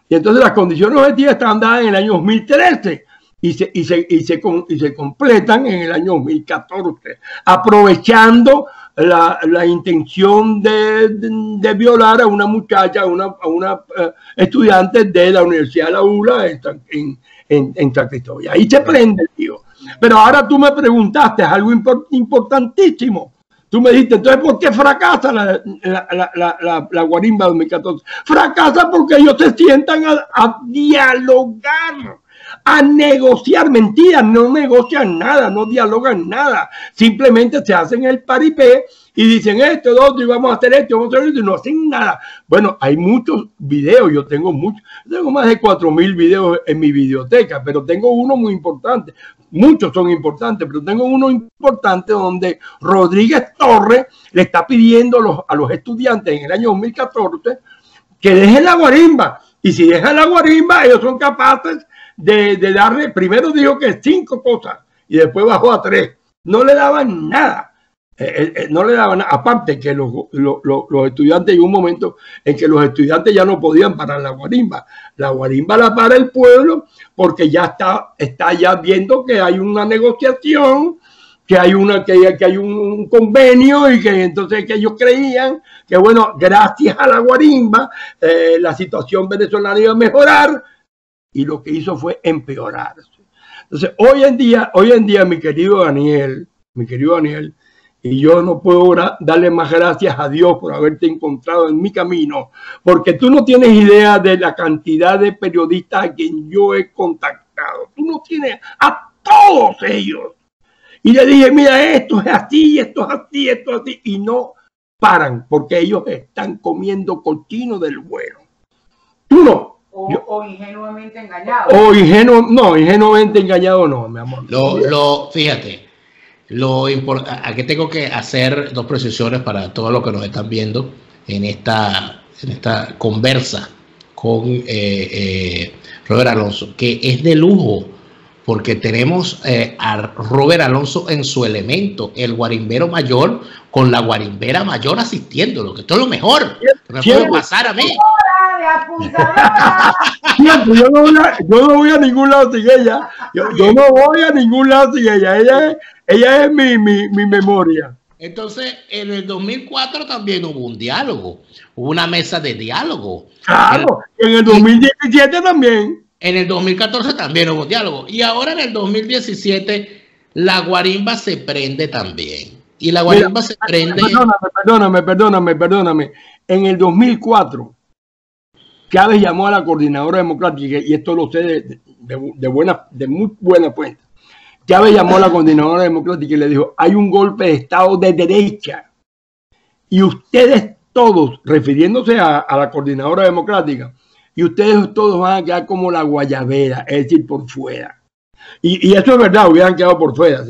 Y entonces las condiciones objetivas están dadas en el año 2013 y se, y se, y se, y se completan en el año 2014, aprovechando la, la intención de, de, violar a una muchacha, a una, a una uh, estudiante de la Universidad de la ULA en, en, en, en Ahí se prende, tío. Pero ahora tú me preguntaste algo importantísimo. Tú me dijiste, entonces, ¿por qué fracasa la, la, la, la, Guarimba 2014? Fracasa porque ellos se sientan a, a dialogar a negociar. Mentiras, no negocian nada, no dialogan nada. Simplemente se hacen el paripé y dicen esto, lo otro, y vamos a hacer esto, vamos a hacer esto, y no hacen nada. Bueno, hay muchos videos, yo tengo muchos, tengo más de cuatro mil videos en mi biblioteca, pero tengo uno muy importante. Muchos son importantes, pero tengo uno importante donde Rodríguez Torres le está pidiendo a los, a los estudiantes en el año 2014 que dejen la guarimba, Y si dejan la guarimba, ellos son capaces de, darle, primero dijo que cinco cosas y después bajó a tres. No le daban nada. Eh, eh, eh, no le daban. Aparte que los, los, estudiantes, en un momento en que los estudiantes ya no podían parar la guarimba. La guarimba la para el pueblo porque ya está, está ya viendo que hay una negociación que hay una que, que hay un, convenio y que entonces que ellos creían que bueno gracias a la guarimba la situación venezolana iba a mejorar y lo que hizo fue empeorarse. Entonces, hoy en día, hoy en día, mi querido Daniel, mi querido Daniel, y yo no puedo darle más gracias a Dios por haberte encontrado en mi camino, porque tú no tienes idea de la cantidad de periodistas a quien yo he contactado. Tú no tienes a todos ellos. Y le dije, mira, esto es así, esto es así, esto es así. Y no paran, porque ellos están comiendo continuo del bueno. Tú no, o, ingenuamente engañado. O ingenuo, no, ingenuamente engañado no, mi amor. Lo, lo, fíjate, lo aquí tengo que hacer dos precisiones para todos los que nos están viendo en esta, en esta conversa con eh, eh, Robert Alonso, que es de lujo porque tenemos eh, a Robert Alonso en su elemento, el guarimbero mayor, con la guarimbera mayor asistiéndolo, que esto es lo mejor que me puede pasar a mí. Yo, no voy a, yo no voy a ningún lado sin ella. Yo, no voy a ningún lado sin ella. Ella es, ella es mi, mi, mi memoria. Entonces, en el 2004 también hubo un diálogo, hubo una mesa de diálogo. Claro, en el 2017 también. En el 2014 también hubo diálogo. Y ahora en el 2017 la guarimba se prende también. Y la guarimba se prende. Perdóname, perdóname, perdóname, perdóname. En el 2004, Chávez llamó a la coordinadora democrática, y esto lo sé de, buena, de muy buena fuente. Chávez llamó a la coordinadora democrática y le dijo: hay un golpe de Estado de derecha. Y ustedes todos, refiriéndose a la coordinadora democrática, y ustedes todos van a quedar como la guayabera, es decir, por fuera. Y, eso es verdad, hubieran quedado por fuera.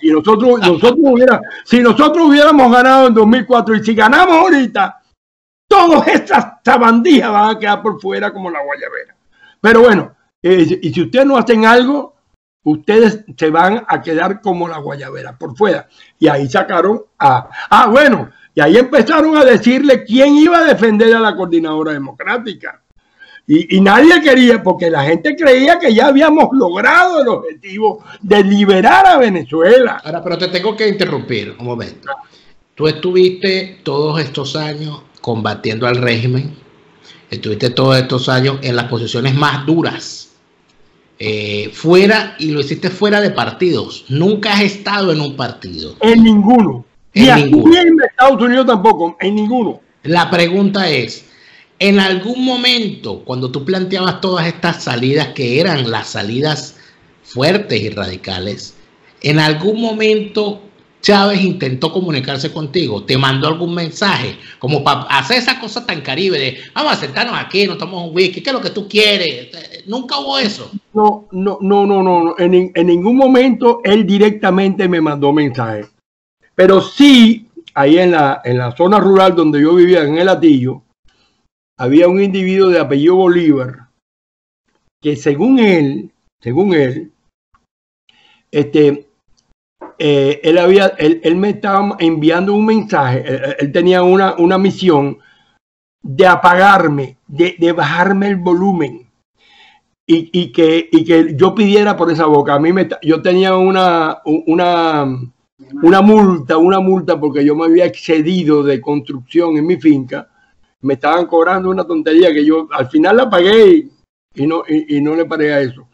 Y nosotros, nosotros hubiera, si nosotros hubiéramos ganado en 2004 y si ganamos ahorita, todas estas sabandijas van a quedar por fuera como la guayabera. Pero bueno, eh, y si ustedes no hacen algo, ustedes se van a quedar como la guayabera, por fuera. Y ahí sacaron a... Ah, bueno, y ahí empezaron a decirle quién iba a defender a la coordinadora democrática. Y, nadie quería, porque la gente creía que ya habíamos logrado el objetivo de liberar a Venezuela. Ahora, pero te tengo que interrumpir un momento. Tú estuviste todos estos años combatiendo al régimen, estuviste todos estos años en las posiciones más duras, eh, fuera, y lo hiciste fuera de partidos. Nunca has estado en un partido. En ninguno. En y ninguno. en Estados Unidos tampoco, en ninguno. La pregunta es, en algún momento, cuando tú planteabas todas estas salidas que eran las salidas fuertes y radicales, en algún momento Chávez intentó comunicarse contigo, te mandó algún mensaje, como para hacer esa cosa tan caribe de vamos a sentarnos aquí, nos tomamos un whisky, ¿qué es lo que tú quieres? Nunca hubo eso. No, no, no, no, no. En, en ningún momento él directamente me mandó mensaje. Pero sí, ahí en la, en la zona rural donde yo vivía, en el Atillo, había un individuo de apellido Bolívar que según él, según él, este, eh, él había, él, me estaba enviando un mensaje, él, tenía una, una, misión de apagarme, de, bajarme el volumen. Y, que, y que yo pidiera por esa boca. A mí me, yo tenía una, una, una multa, una multa porque yo me había excedido de construcción en mi finca me estaban cobrando una tontería que yo al final la pagué y, no, y, no le paré a eso.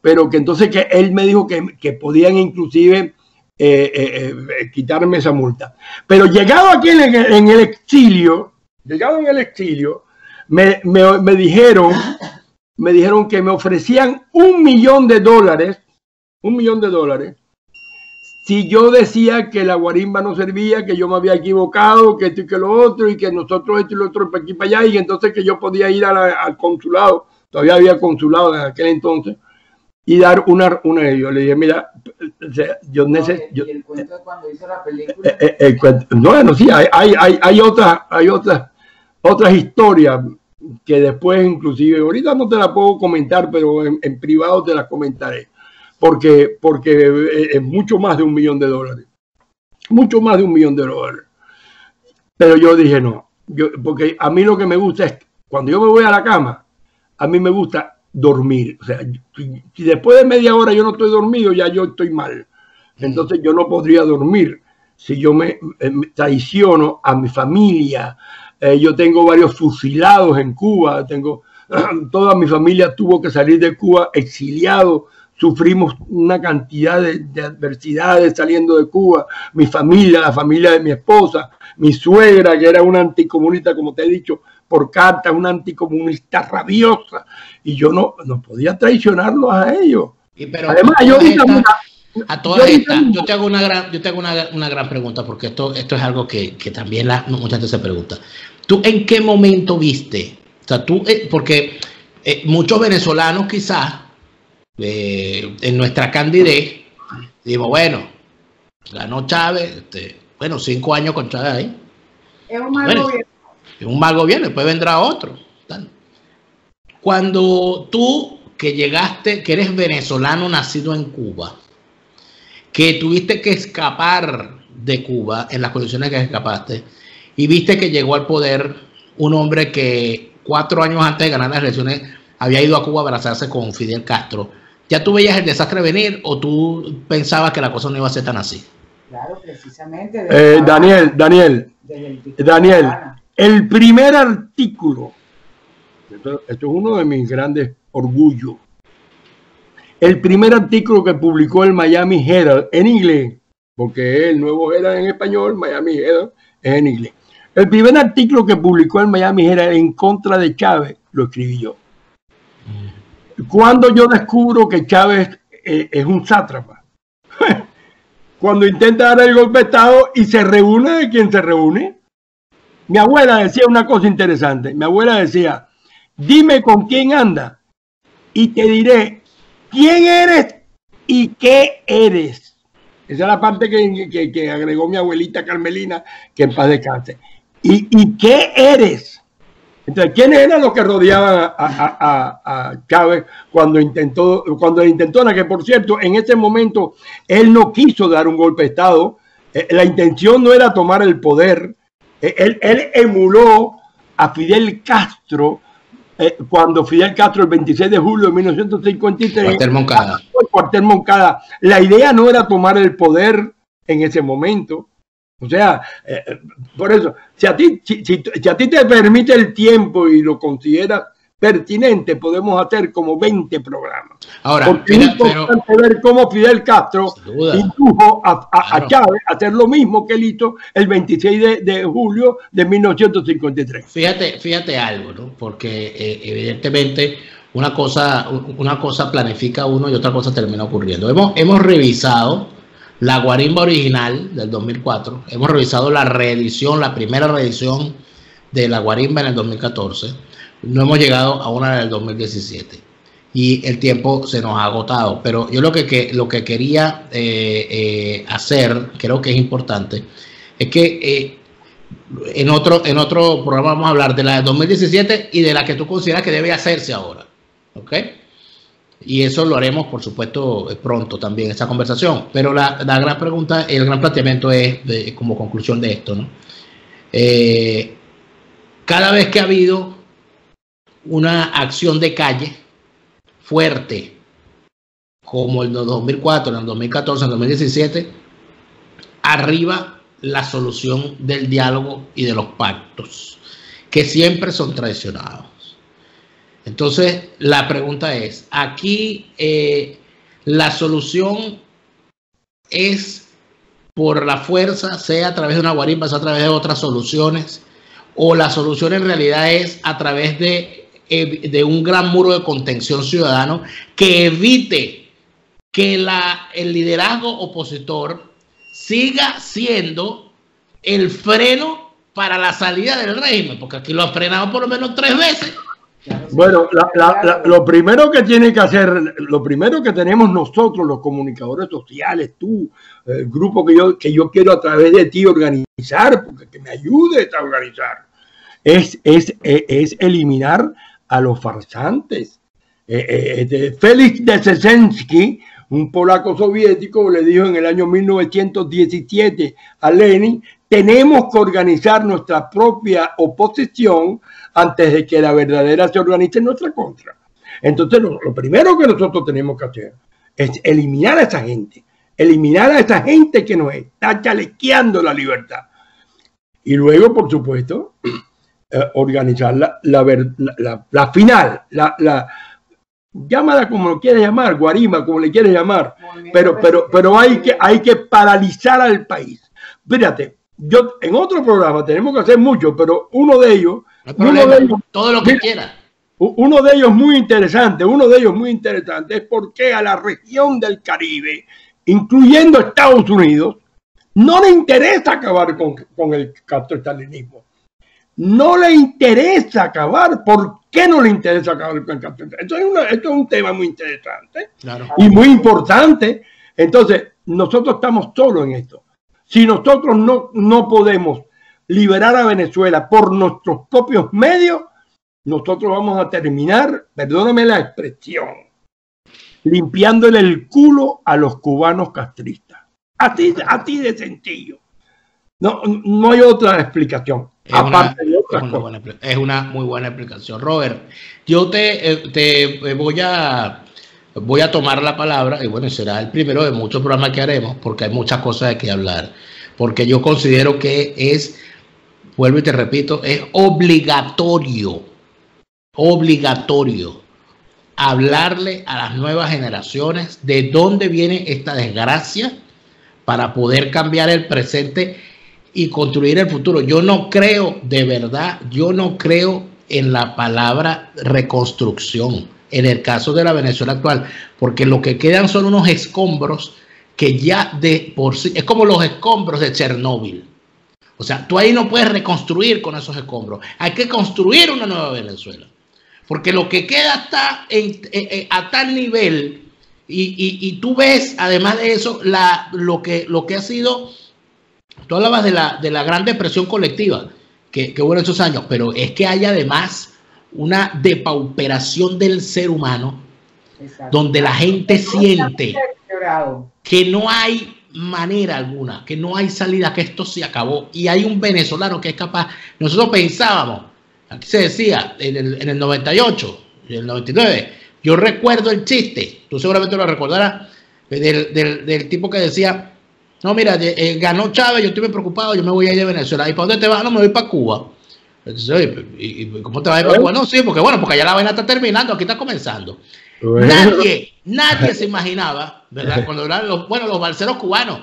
Pero que entonces que él me dijo que, podían inclusive eh, eh, eh, quitarme esa multa. Pero llegado aquí en el, exilio, llegado en el exilio, me, me, dijeron, me dijeron que me ofrecían un millón de dólares, un millón de dólares, si yo decía que la guarimba no servía, que yo me había equivocado, que esto y que lo otro, y que nosotros esto y lo otro para aquí para allá, y entonces que yo podía ir al consulado, todavía había consulado en aquel entonces, y dar una, una yo le dije, mira, yo necesito... ¿Y el cuento de cuando hizo la película? Eh, eh, bueno, sí, hay, hay, hay, hay, otras, hay otras, otras historias que después inclusive, ahorita no te la puedo comentar, pero en, privado te la comentaré, porque, porque es mucho más de un millón de dólares, mucho más de un millón de dólares. Pero yo dije no, yo, porque a mí lo que me gusta es, cuando yo me voy a la cama, a mí me gusta dormir. O sea, si después de media hora yo no estoy dormido, ya yo estoy mal. Entonces yo no podría dormir si yo me, eh, traiciono a mi familia. Eh, yo tengo varios fusilados en Cuba, tengo [clears throat] toda mi familia tuvo que salir de Cuba exiliado. Sufrimos una cantidad de, de adversidades saliendo de Cuba. Mi familia, la familia de mi esposa, mi suegra, que era una anticomunista, como te he dicho, por carta, una anticomunista rabiosa, y yo no, no podía traicionarlos a ellos. Además, yo a todas estas, yo te hago una gran, yo te hago una, una gran pregunta, porque esto, esto es algo que, que también la, mucha gente se pregunta. ¿Tú en qué momento viste? O sea, tú, eh, porque eh, muchos venezolanos quizás eh, en nuestra candidez, digo, bueno, ganó Chávez, este, bueno, cinco años con Chávez ahí. Es un mal gobierno. Es un mal gobierno, después vendrá otro. Cuando tú que llegaste, que eres venezolano nacido en Cuba, que tuviste que escapar de Cuba en las condiciones que escapaste y viste que llegó al poder un hombre que cuatro años antes de ganar las elecciones había ido a Cuba a abrazarse con Fidel Castro. ¿Ya tú veías el desastre venir o tú pensabas que la cosa no iba a ser tan así? Claro, precisamente. Eh, Daniel, Daniel, Daniel, el primer artículo, esto, es uno de mis grandes orgullos, el primer artículo que publicó el Miami Herald en inglés, porque el nuevo Herald en español, Miami Herald es en inglés. El primer artículo que publicó el Miami Herald en contra de Chávez lo escribí yo. Cuando yo descubro que Chávez eh, es un sátrapa, [laughs] cuando intenta dar el golpe de Estado y se reúne de quien se reúne. Mi abuela decía una cosa interesante. Mi abuela decía, dime con quién anda y te diré quién eres y qué eres. Esa es la parte que, agregó mi abuelita Carmelina, que en paz descanse. ¿Y, ¿Y qué eres? Entonces, ¿quiénes eran los que rodeaban a, Chávez cuando intentó, cuando intentó, que por cierto, en ese momento él no quiso dar un golpe de Estado, eh, la intención no era tomar el poder, eh, él, emuló a Fidel Castro eh, cuando Fidel Castro el 26 de julio de 1953 cuartel Moncada. cuartel Moncada. La idea no era tomar el poder en ese momento, o sea, eh, por eso, si a, ti, si, a ti te permite el tiempo y lo consideras pertinente, podemos hacer como 20 programas. Ahora, Porque es importante ver cómo Fidel Castro indujo a, Chávez a hacer lo mismo que él hizo el 26 de, julio de 1953. Fíjate, fíjate algo, ¿no? Porque eh, evidentemente una cosa, una cosa planifica uno y otra cosa termina ocurriendo. Hemos, hemos revisado la guarimba original del 2004. Hemos revisado la reedición, la primera reedición de la guarimba en el 2014. No hemos llegado a una del 2017 y el tiempo se nos ha agotado. Pero yo lo que, lo que quería eh, eh, hacer, creo que es importante, es que eh, en, otro, en otro programa vamos a hablar de la del 2017 y de la que tú consideras que debe hacerse ahora. ¿Ok? Y eso lo haremos, por supuesto, pronto también, esta conversación. Pero la, gran pregunta, el gran planteamiento es, como conclusión de esto, ¿no? Cada vez que ha habido una acción de calle fuerte, como el 2004, en el 2014, en el 2017, arriba la solución del diálogo y de los pactos, que siempre son traicionados. Entonces, la pregunta es, aquí eh, la solución es por la fuerza, sea a través de una guarimba, sea a través de otras soluciones, o la solución en realidad es a través de, de un gran muro de contención ciudadano que evite que la, el liderazgo opositor siga siendo el freno para la salida del régimen, porque aquí lo ha frenado por lo menos tres veces. Bueno, lo primero que tiene que hacer, lo primero que tenemos nosotros, los comunicadores sociales, tú, el grupo que yo, que yo quiero a través de ti organizar, porque que me ayudes a organizar, es, es, es eliminar a los farsantes. Eh, eh, Félix de Sesensky, un polaco soviético, le dijo en el año 1917 a Lenin, tenemos que organizar nuestra propia oposición antes de que la verdadera se organice en nuestra contra. Entonces, lo, lo primero que nosotros tenemos que hacer es eliminar a esa gente, eliminar a esa gente que nos está chalequeando la libertad. Y luego, por supuesto, eh, organizar la, la, la, final, la, llámala como lo quieras llamar, guarima, como le quieres llamar, pero, pero, pero hay, que, hay que paralizar al país. Fíjate, yo en otro programa tenemos que hacer mucho, pero uno de ellos, uno de ellos todo lo que quiera. Uno de ellos muy interesante, uno de ellos muy interesante es porque a la región del Caribe, incluyendo Estados Unidos, no le interesa acabar con, con el castrostalinismo. No le interesa acabar. ¿Por qué no le interesa acabar con el castrostalinismo? Esto es, una, esto es un tema muy interesante claro. y muy importante. Entonces, nosotros estamos solos en esto. Si nosotros no, no podemos liberar a Venezuela por nuestros propios medios, nosotros vamos a terminar, perdóname la expresión, limpiándole el culo a los cubanos castristas. Así, así de sencillo. No, no hay otra explicación. Es, aparte una, de otras es, una buena, es una muy buena explicación. Robert, yo te, eh, te voy a voy a tomar la palabra y bueno, será el primero de muchos programas que haremos porque hay muchas cosas de que hablar. Porque yo considero que es, vuelvo y te repito, es obligatorio, obligatorio hablarle a las nuevas generaciones de dónde viene esta desgracia para poder cambiar el presente y construir el futuro. Yo no creo, de verdad, yo no creo en la palabra reconstrucción en el caso de la Venezuela actual, porque lo que quedan son unos escombros que ya de por sí, es como los escombros de Chernóbil. O sea, tú ahí no puedes reconstruir con esos escombros. Hay que construir una nueva Venezuela. Porque lo que queda está en, en, a tal nivel y, y, y, tú ves, además de eso, la, lo, que, lo que ha sido, tú hablabas de la, de la gran depresión colectiva que, que hubo en esos años, pero es que hay además una depauperación del ser humano, Exacto. donde la gente siente que no hay manera alguna, que no hay salida, que esto se acabó. Y hay un venezolano que es capaz, nosotros pensábamos, aquí se decía, en el, en el 98, en el 99, yo recuerdo el chiste, tú seguramente lo recordarás, del, del, del tipo que decía, no, mira, eh, ganó Chávez, yo estoy muy preocado, yo me voy a ir de Venezuela. ¿Y para dónde te vas? No, me voy para Cuba. ¿y, cómo te vas a ir para Cuba? No, sí, porque bueno, porque ya la vaina está terminando, aquí está comenzando. Bueno. Nadie, nadie se imaginaba, ¿verdad? Cuando eran los, bueno, los balseros cubanos.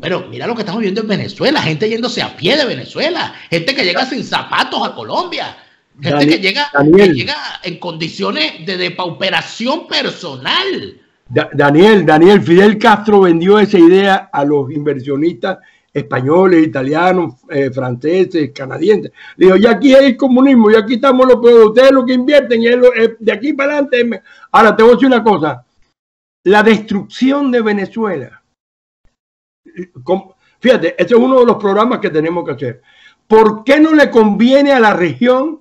Pero mira lo que estamos viendo en Venezuela, gente yéndose a pie de Venezuela, gente que llega sin zapatos a Colombia, gente Daniel, que, llega, que llega en condiciones de depauperación personal. Da, Daniel, Daniel, Fidel Castro vendió esa idea a los inversionistas españoles, italianos, eh, franceses, canadienses. Dijo, ya aquí hay comunismo, ya aquí estamos los lo que invierten, es lo, es de aquí para adelante. Ahora, te voy a decir una cosa, la destrucción de Venezuela, fíjate, ese es uno de los programas que tenemos que hacer. ¿Por qué no le conviene a la región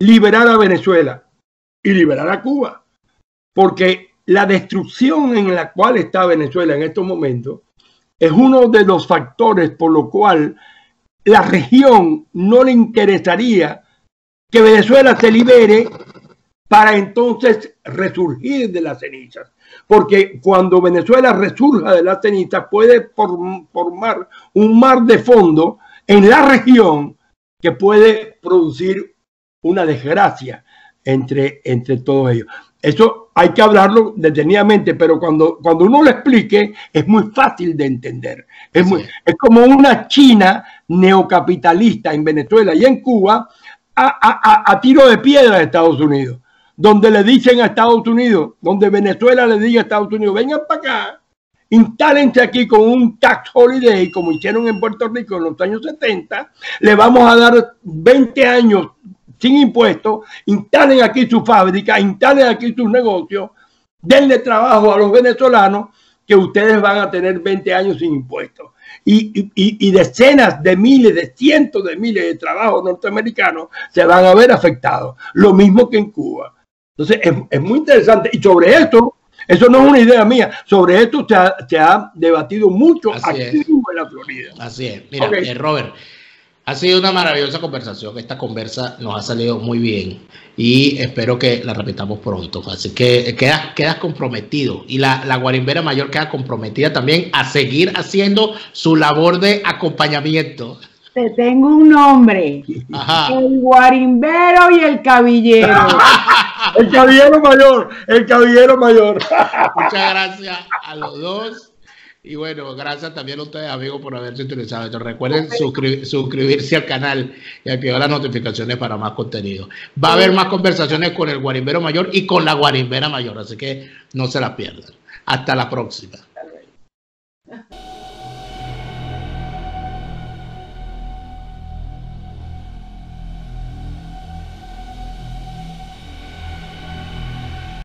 liberar a Venezuela y liberar a Cuba? Porque la destrucción en la cual está Venezuela en estos momentos es uno de los factores por lo cual la región no le interesaría que Venezuela se libere para entonces resurgir de las cenizas. Porque cuando Venezuela resurja de las cenizas puede formar un mar de fondo en la región que puede producir una desgracia entre, entre todos ellos. Eso hay que hablarlo detenidamente, pero cuando, cuando uno lo explique es muy fácil de entender. Es, muy, es como una China neocapitalista en Venezuela y en Cuba a, a, a, tiro de piedra de Estados Unidos, donde le dicen a Estados Unidos, donde Venezuela le diga a Estados Unidos, vengan para acá, instálense aquí con un tax holiday, como hicieron en Puerto Rico en los años 70, le vamos a dar 20 años sin impuestos, instalen aquí su fábrica, instalen aquí sus negocios, denle trabajo a los venezolanos que ustedes van a tener 20 años sin impuestos. y, y- y decenas de miles, de cientos de miles de trabajos norteamericanos se van a ver afectados. Lo mismo que en Cuba. Entonces, es, es muy interesante. Y sobre esto, eso no es una idea mía, sobre esto se ha, se ha debatido mucho Así aquí es. en la Florida. Así es. Mira, Ok. eh, Robert, ha sido una maravillosa conversación. Esta conversa nos ha salido muy bien y espero que la repitamos pronto. Así que eh, quedas, quedas comprometido y la, la Guarimbera Mayor queda comprometida también a seguir haciendo su labor de acompañamiento. Te tengo un nombre. Ajá. El guarimbero y el cabillero. [laughs] El caballero mayor, el caballero mayor. Muchas gracias a los dos. Y bueno, gracias también a ustedes, amigos, por haberse interesado. esto. Recuerden suscri- suscribirse al canal y activar las notificaciones para más contenido. Va a haber más conversaciones con el Guarimbero Mayor y con la Guarimbera Mayor, así que no se la pierdan. Hasta la próxima.